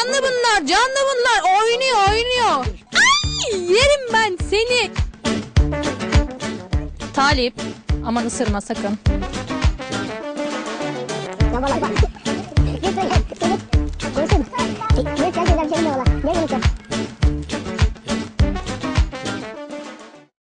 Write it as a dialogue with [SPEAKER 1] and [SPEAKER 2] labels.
[SPEAKER 1] Canlı bunlar, canlı bunlar. Oynuyor, oynuyor. Ay, yerim ben seni. Talip, aman ısırma sakın.
[SPEAKER 2] Ne?